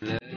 Yeah.